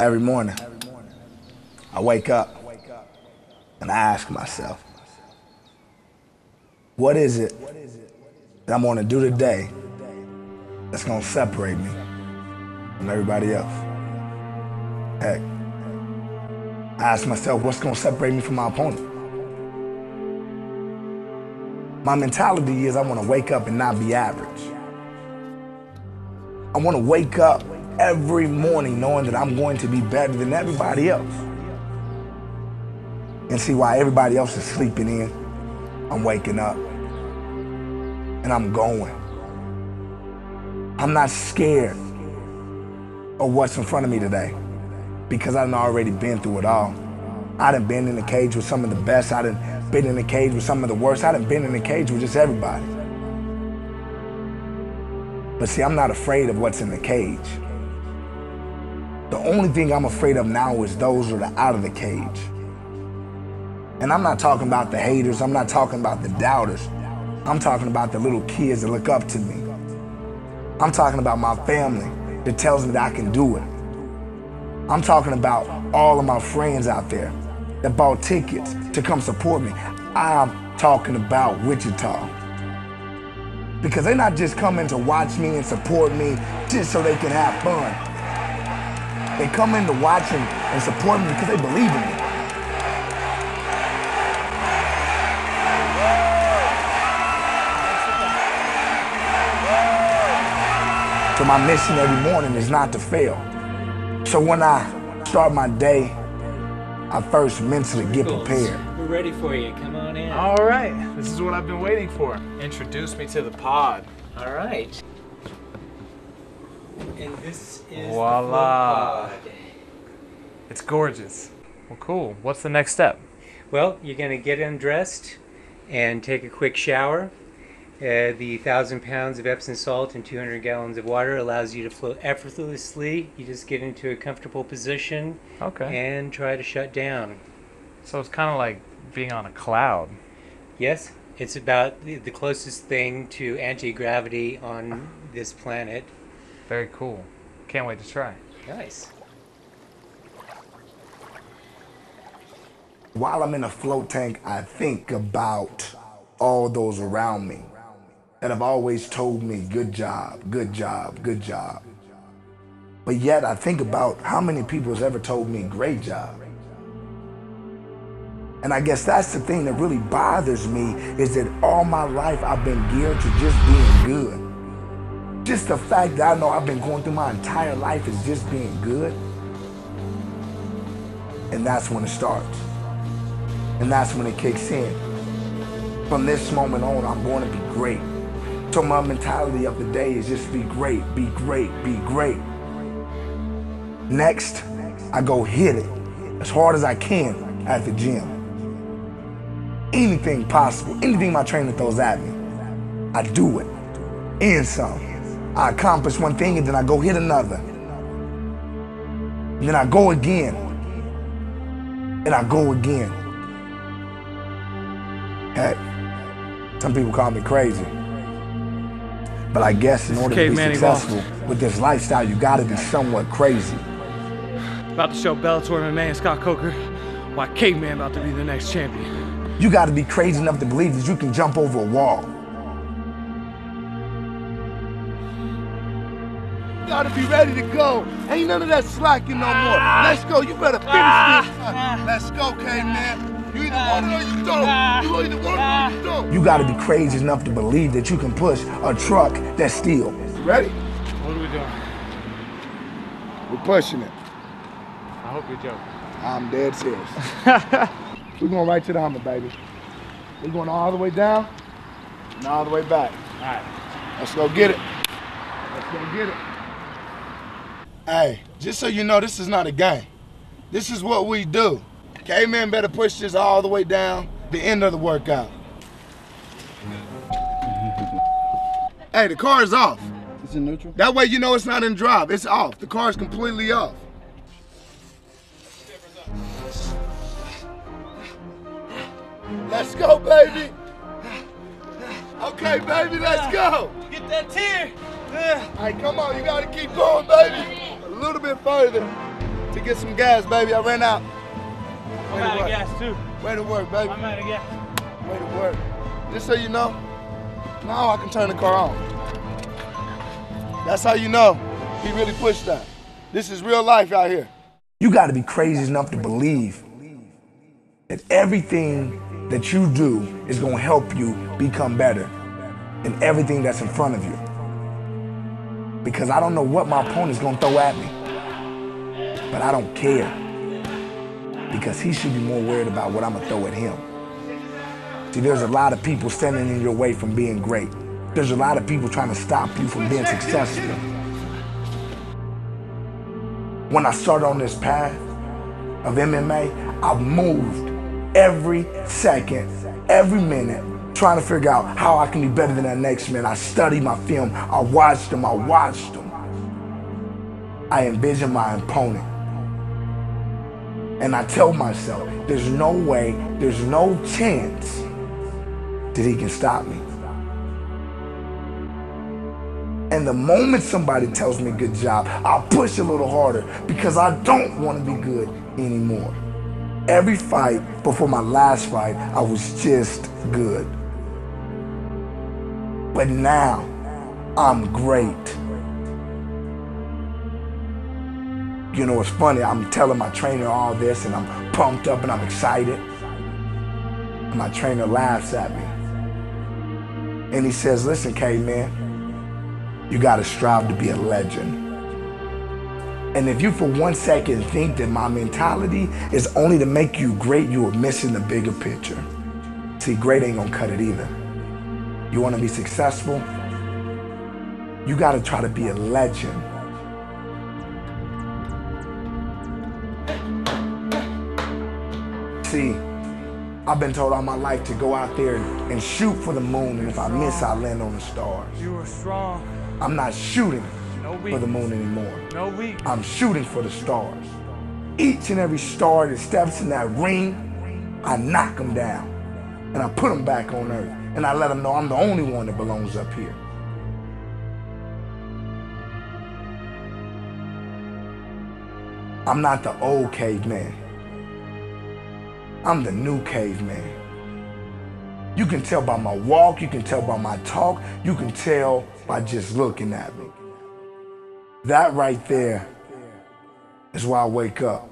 Every morning, I wake up and I ask myself, what is it that I'm gonna do today that's gonna separate me from everybody else? Heck, I ask myself, what's gonna separate me from my opponent? My mentality is I wanna wake up and not be average. I wanna wake up every morning knowing that I'm going to be better than everybody else. And see why everybody else is sleeping in, I'm waking up and I'm going. I'm not scared of what's in front of me today because I've already been through it all. I done been in the cage with some of the best. I done been in the cage with some of the worst. I done been in the cage with just everybody. But see, I'm not afraid of what's in the cage. The only thing I'm afraid of now is those that are out of the cage. And I'm not talking about the haters, I'm not talking about the doubters. I'm talking about the little kids that look up to me. I'm talking about my family that tells me that I can do it. I'm talking about all of my friends out there that bought tickets to come support me. I'm talking about Wichita. Because they're not just coming to watch me and support me just so they can have fun. They come in to watch and, and support me because they believe in me. So my mission every morning is not to fail. So when I start my day, I first mentally get prepared. We're ready for you. Come on in. All right, this is what I've been waiting for. Introduce me to the pod. All right. And this is Voila. It's gorgeous. Well, cool. What's the next step? Well, you're going to get undressed and take a quick shower. Uh, the thousand pounds of Epsom salt and 200 gallons of water allows you to float effortlessly. You just get into a comfortable position Okay. and try to shut down. So it's kind of like being on a cloud. Yes, it's about the, the closest thing to anti gravity on this planet. Very cool. Can't wait to try. Nice. While I'm in a float tank, I think about all those around me that have always told me, good job, good job, good job. But yet I think about how many people has ever told me, great job. And I guess that's the thing that really bothers me is that all my life I've been geared to just being good. Just the fact that I know I've been going through my entire life is just being good. And that's when it starts. And that's when it kicks in. From this moment on, I'm going to be great. So my mentality of the day is just be great, be great, be great. Next, I go hit it as hard as I can at the gym. Anything possible, anything my trainer throws at me, I do it. And some. I accomplish one thing and then I go hit another. And then I go again. And I go again. Heck, some people call me crazy. But I guess in order to be successful with this lifestyle, you gotta be somewhat crazy. About to show Bellator and Scott Coker why Caveman about to be the next champion. You gotta be crazy enough to believe that you can jump over a wall. Gotta be ready to go. Ain't none of that slacking no more. Let's go. You better finish this. Ah. Let's go, K-Man. You either want it or you don't. Ah. You either want it or you ah. don't. You gotta be crazy enough to believe that you can push a truck that's steel. Ready? What are we doing? We're pushing it. I hope you're joking. I'm dead serious. We're going right to the Hummer, baby. We're going all the way down and all the way back. All right. Let's go get it. Let's go get it. Hey, just so you know, this is not a game. This is what we do. K-Man better push this all the way down the end of the workout. hey, the car is off. It's in neutral. That way you know it's not in drive. It's off. The car is completely off. Let's go, baby. Okay, baby, let's go. Get that tear. Hey, come on, you gotta keep going, baby. A little bit further to get some gas, baby. I ran out. I'm Way to out of work. gas too. Way to work, baby. I'm out of gas. Way to work. Just so you know, now I can turn the car on. That's how you know he really pushed that. This is real life out here. You got to be crazy enough to believe that everything that you do is going to help you become better in everything that's in front of you. Because I don't know what my opponent's to throw at me. But I don't care. Because he should be more worried about what I'm to throw at him. See, there's a lot of people standing in your way from being great. There's a lot of people trying to stop you from being successful. When I started on this path of MMA, I moved every second, every minute, trying to figure out how I can be better than that next man. I studied my film, I watched them, I watched them. I envision my opponent. And I tell myself, there's no way, there's no chance that he can stop me. And the moment somebody tells me good job, I'll push a little harder because I don't want to be good anymore. Every fight before my last fight, I was just good. But now, I'm great. You know, it's funny, I'm telling my trainer all this and I'm pumped up and I'm excited. My trainer laughs at me. And he says, listen, K-Man, you gotta strive to be a legend. And if you for one second think that my mentality is only to make you great, you are missing the bigger picture. See, great ain't gonna cut it either. You wanna be successful? You gotta try to be a legend. See, I've been told all my life to go out there and shoot for the moon, and if I miss, I land on the stars. You were strong. I'm not shooting for the moon anymore. No weak. I'm shooting for the stars. Each and every star that steps in that ring, I knock them down. And I put them back on earth. And I let them know I'm the only one that belongs up here. I'm not the old caveman. I'm the new caveman. You can tell by my walk, you can tell by my talk, you can tell by just looking at me. That right there is why I wake up.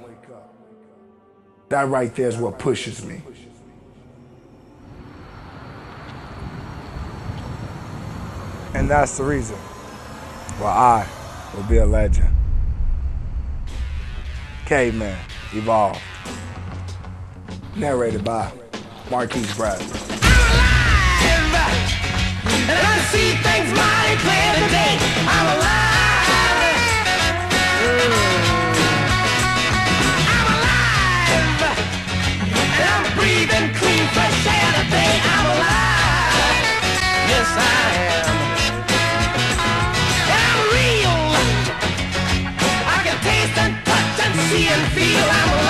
That right there is what pushes me. And that's the reason why I will be a legend. Caveman, Evolved. Narrated by Marquis Bradley. And I see things today. I'm alive. See and feel I'm.